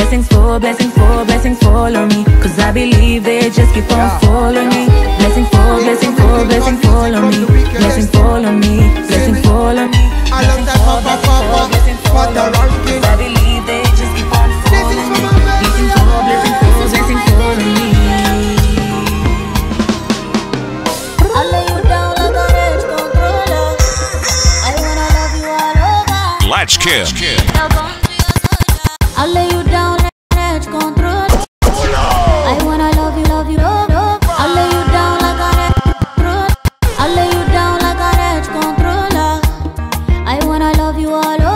Blessings fall, blessings fall, blessings follow me. Cause I believe they just keep on falling me. Blessings fall, blessings fall, blessings follow me. Blessings follow me, blessings follow me. I love that papa, papa, for the wrong thing I believe they just keep on following me. Blessings fall, blessings fall, blessings follow me. love you all